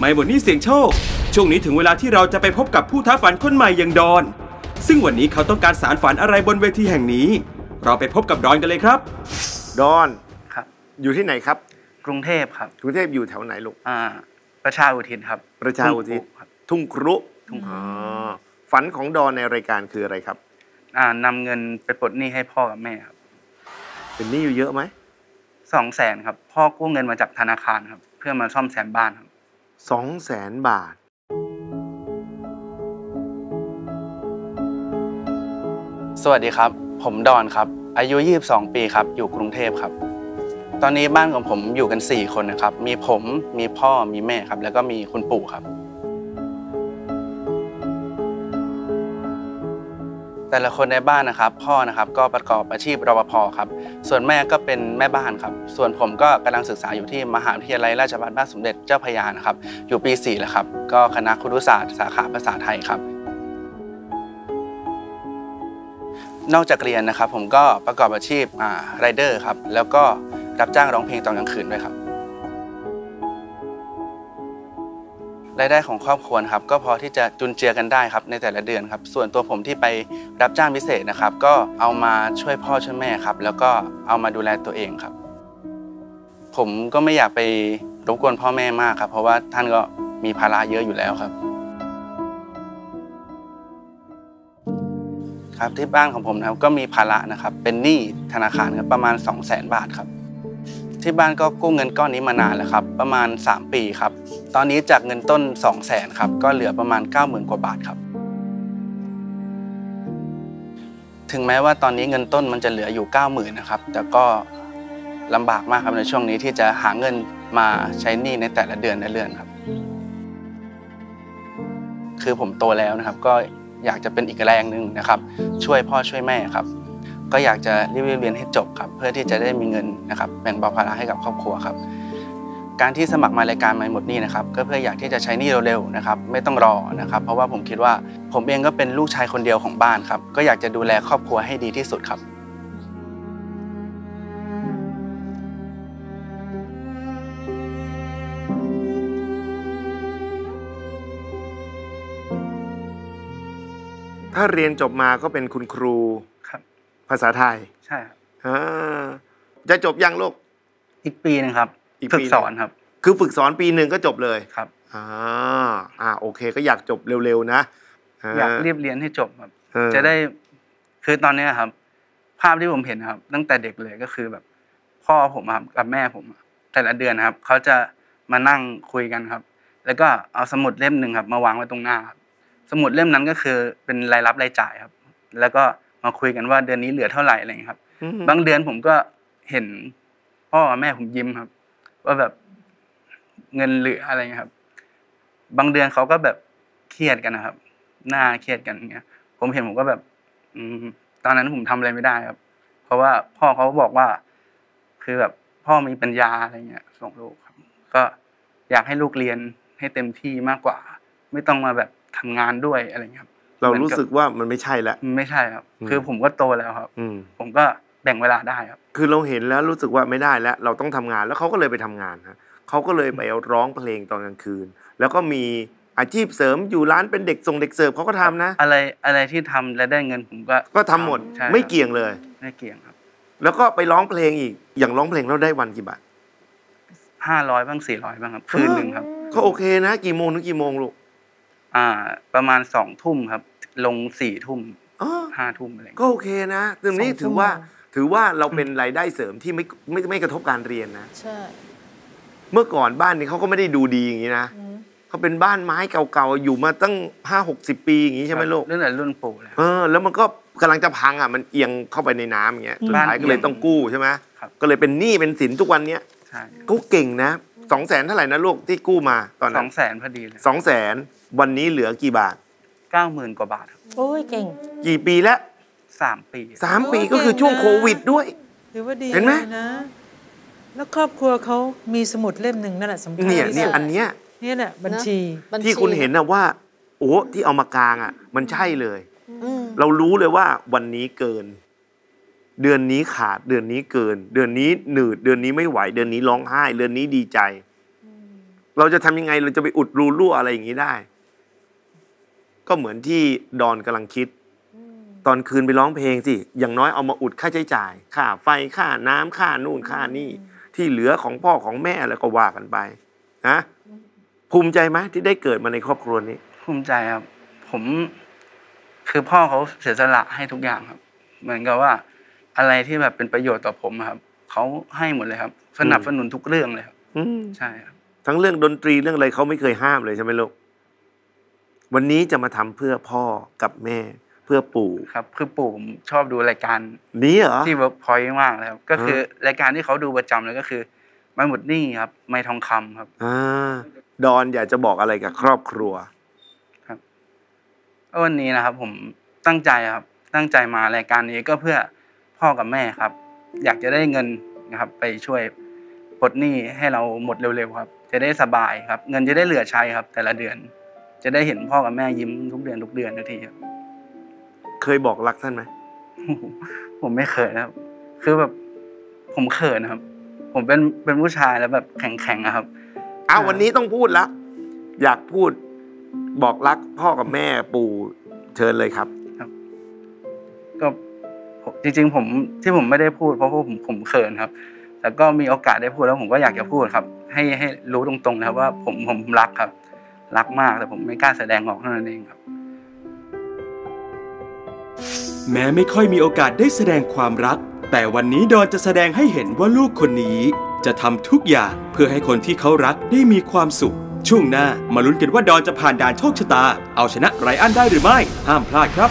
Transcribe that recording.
ไม่หมดหนี่เสียงโชค ช่วงนี้ถึงเวลาที่เราจะไปพบกับผู้ท้าฝันคนใหม่อย่างดอน ซึ่งวันนี้เขาต้องการสารฝันอะไรบนเวทีแห่งนี้ เราไปพบกับดอนกันเลยครับ ดอนครับ อยู่ที่ไหนครับ กรุงเทพครับกรุงเทพอยู่แถวไหนลูกอ่าประชาอุทิศครับ ประชาอุทิศทุ่งครุครับทุ่งครุทุ่งครุอ๋อฝันของดอนในรายการคืออะไรครับอ่านำเงินไปปลดหนี้ให้พ่อกับแม่ครับ เป็นหนี้อยู่เยอะไหมสองแสนครับ พ่อกู้เงินมาจากธนาคารครับ เพื่อมาซ่อมแซมบ้านครับ สองแสนบาท สวัสดีครับ ผมดอนครับ อายุ 22 ปีครับ อยู่กรุงเทพครับ ตอนนี้บ้านของผมอยู่กัน 4 คนนะครับ มีผม มีพ่อ มีแม่ครับ แล้วก็มีคุณปู่ครับ แต่ละคนในบ้านนะครับ พ่อนะครับก็ประกอบอาชีพรปภครับ ส่วนแม่ก็เป็นแม่บ้านครับ ส่วนผมก็กำลังศึกษาอยู่ที่มหาวิทยาลัยราชภัฏบ้านสมเด็จเจ้าพระยานะครับ อยู่ปี4แล้วครับ ก็คณะครุศาสตร์สาขาภาษาไทยครับ นอกจากเรียนนะครับ ผมก็ประกอบอาชีพอ่าไรเดอร์ครับ แล้วก็รับจ้างร้องเพลงตอนกลางคืนด้วยครับ รายได้ของครอบครัวครับก็พอที่จะจุนเจือกันได้ครับในแต่ละเดือนครับ ส่วนตัวผมที่ไปรับจ้างพิเศษนะครับ ก็เอามาช่วยพ่อช่วยแม่ครับ แล้วก็เอามาดูแลตัวเองครับ ผมก็ไม่อยากไปรบกวนพ่อแม่มากครับ เพราะว่าท่านก็มีภาระเยอะอยู่แล้วครับ ครับที่บ้านของผมนะครับก็มีภาระนะครับ เป็นหนี้ธนาคารครับประมาณ 2 0 0 0 0 0 บาทครับ ที่บ้านก็กู้เงินก้อนนี้มานานแล้วครับ ประมาณ 3 ปีครับ ตอนนี้จากเงินต้น 2 0 0 0 0 0ครับ ก็เหลือประมาณ 90,000 กว่าบาทครับ ถึงแม้ว่าตอนนี้เงินต้นมันจะเหลืออยู่ 90,000นะครับ แต่ก็ลำบากมากครับในช่วงนี้ที่จะหาเงินมาใช้หนี้ในแต่ละเดือนในเดือนครับ คือผมโตแล้วนะครับ ก็อยากจะเป็นอีกแรงหนึ่งนะครับ ช่วยพ่อช่วยแม่ครับ ก็อยากจะรีบเรียนให้จบครับ เพื่อที่จะได้มีเงินนะครับแบ่งเบาภาระให้กับครอบครัวครับ การที่สมัครมารายการม่หมดนี้นะครับก็เพื่ออยากที่จะใช้นี้เร็วๆนะครับไม่ต้องรอนะครับเพราะว่าผมคิดว่าผมเองก็เป็นลูกชายคนเดียวของบ้านครับก็อยากจะดูแลครอบครัวให้ดีที่สุดครับถ้าเรียนจบมาก็เป็นคุณครู ภาษาไทยใช่ครับอ่าจะจบยังลูกอีกปีหนึงครับอีกฝึปีกหนึ่งสอนครับ คือฝึกสอนปีหนึ่งก็จบเลยครับ อ่าอ่าโอเคก็อยากจบเร็วๆนะอยากรีบเรียนให้จบครับ เออจะได้คือตอนเนี้ยครับ ภาพที่ผมเห็นนะครับ ตั้งแต่เด็กเลยก็คือแบบ พ่อผมอะครับกับแม่ผมอะแต่ละเดือนนะครับเขาจะมานั่งคุยกันครับ แล้วก็เอาสมุดเล่มหนึ่งครับ มาวางไว้ตรงหน้าครับ สมุดเล่มนั้นก็คือเป็นรายรับรายจ่ายครับ แล้วก็ มาคุยกันว่าเดือนนี้เหลือเท่าไหร่อะไรอย่างเงี้ยครับอืมบางเดือนผมก็เห็นพ่อกับแม่ผมยิ้มครับ ว่าแบบเงินเหลืออะไรเงี้ยครับ บางเดือนเขาก็แบบเครียดกันนะครับ หน้าเครียดกันอย่างเงี้ย ผมเห็นผมก็แบบ อืมตอนนั้นผมทำอะไรไม่ได้ครับ เพราะว่าพ่อเขาบอกว่า คือแบบพ่อมีปัญญาอะไรเงี้ยส่งลูกครับ ก็อยากให้ลูกเรียนให้เต็มที่มากกว่า ไม่ต้องมาแบบทำงานด้วยอะไรเงี้ยครับ เราหมือนรู้บสึกว่ามันไม่ใช่แล้วไม่ใช่ครับอืมคือผมก็โตแล้วครับ อืมผมก็แบ่งเวลาได้ครับ คือเราเห็นแล้วรู้สึกว่าไม่ได้แล้ว เราต้องทำงานแล้วเขาก็เลยไปทำงานฮะเขาก็เลยไปร้องเพลงตอนกลางคืน แล้วก็มีอาชีพเสริมอยู่ร้านเป็นเด็กส่งเด็กเสิร์ฟเขาก็ทำนะ อะไรอะไรที่ทำและได้เงินผมก็ ก็ทำหมดใช่ครับไม่เกี่ยงเลยไม่เกี่ยงครับ แล้วก็ไปร้องเพลงอีกอย่างร้องเพลงเราได้วันกี่บาทห้าร้อยบ้างสี่ร้อยบ้างครับคืนหนึ่งครับ ก็โอเคนะ กี่โมงถึงกี่โมงลูกอ่า ประมาณสองทุ่มครับ ลงสี่ทุ่มอ๋อห้าทุ่มอะไรอย่างก็เงี้ยโอเคนะตรงนี้สองชั่ถือวโมงว่าถือว่าเราเป็นรายได้เสริมที่ไม่ไม่ไม่กระทบการเรียนนะใช่เมื่อก่อนบ้านนี้เขาก็ไม่ได้ดูดีอย่างนี้นะอืมเขาเป็นบ้านไม้เก่าๆอยู่มาตั้งห้าหกสิบปีอย่างนี้ใช่ไหมลูกเรื่องแต่รุ่นปู่แล้วเออแล้วมันก็กำลังจะพังอะมันเอียงเข้าไปในน้ำอย่างเงี้ยสุดท้ายก็เลยต้องกู้ใช่ไหมครับก็เลยเป็นหนี้เป็นสินทุกวันเนี้ยใช่ก็เก่งนะสองแสนเท่าไหร่นะลูกที่กู้มาตอนสนั้อนงแสนพอดีเลยสองแสนวันนี้เหลือกี่บาท เก้าหมื่นกว่าบาทครับโอ้ยเก่ง กี่ปีแล้วสามปี สามโอ้ปีก็คือเก่งช่วงนะโควิดด้วย ถือว่าดีเห็นไหม ลยนะ แล้วครอบครัวเขามีสมุดเล่มหนึ่งนั่นแหละสำคัญเนี่ยที่เนี่ยสุดอันเนี้ยเนี่ยแหละบัญชี บัญชีที่คุณเห็นนะว่า โอ้ที่เอามากลางอะ มันใช่เลย อืมเรารู้เลยว่าวันนี้เกิน เดือนนี้ขาดเดือนนี้เกิน เดือนนี้หนืดเดือนนี้ไม่ไหว เดือนนี้ร้องไห้ เดือนนี้ดีใจ เราจะทำยังไงเราจะไปอุดรูรั่วอะไรอย่างนี้ได้ ก็เหมือนที่ดอนกำลังคิด ตอนคืนไปร้องเพลงสิอย่างน้อยเอามาอุดค่าใช้จ่ายค่าไฟค่าน้ำค่านู่นค่านี่ที่เหลือของพ่อของแม่แล้วก็ว่ากันไปนะภูมิใจไหมที่ได้เกิดมาในครอบครัวนี้ ภูมิใจครับ ผมคือพ่อเขาเสียสละให้ทุกอย่างครับ เหมือนกับว่าอะไรที่แบบเป็นประโยชน์ต่อผมอะครับเขาให้หมดเลยครับ สนับสนุนทุกเรื่องเลยครับอืมใช่ครับทั้งเรื่องดนตรีเรื่องอะไรเขาไม่เคยห้ามเลยใช่ไหมลูก วันนี้จะมาทำเพื่อพ่อกับแม่เพื่อปู่ครับคือปู่ผมชอบดูรายการนี้เหรอที่เวิร์กพอยต์มากเลยครับก็คือรายการที่เขาดูประจำเลยก็คือ ไมค์หมดหนี้ครับ ไมค์ทองคำครับอ่าดอนอยากจะบอกอะไรกับครอบครัวก็วันนี้นะครับ ผมตั้งใจครับ ตั้งใจมารายการนี้ก็เพื่อพ่อกับแม่ครับ อยากจะได้เงินนะครับ ไปช่วยปลดหนี้ให้เราหมดเร็วๆครับ จะได้สบายครับ เงินจะได้เหลือใช้ครับ แต่ละเดือน จะได้เห็นพ่อกับแม่ยิ้มทุกเดือนทุกเดือนทุกทีครับเคยบอกรักท่านไหมผมไม่เคยนะครับ คือแบบผมเขินนะครับ ผมเป็นเป็นผู้ชายแล้วแบบแข็งๆอะครับอ้าววันนี้ต้องพูดละอยากพูดบอกรักพ่อกับแม่ปู่เชิญเลยครับก็ผมจริง ๆ ผมที่ผมไม่ได้พูดเพราะว่าผมผมเขินครับ แต่ก็มีโอกาสได้พูดแล้วผมก็อยากจะพูดครับ ให้ให้รู้ตรงๆนะครับว่าผมผมรักครับ รักมากแต่ผมไม่กล้าแสดงออกเท่านั้นเองครับ แม้ไม่ค่อยมีโอกาสได้แสดงความรัก แต่วันนี้ดอนจะแสดงให้เห็นว่าลูกคนนี้ จะทำทุกอย่างเพื่อให้คนที่เขารักได้มีความสุข ช่วงหน้ามาลุ้นกันว่าดอนจะผ่านด่านโชคชะตา เอาชนะไรอันได้หรือไม่ ห้ามพลาดครับ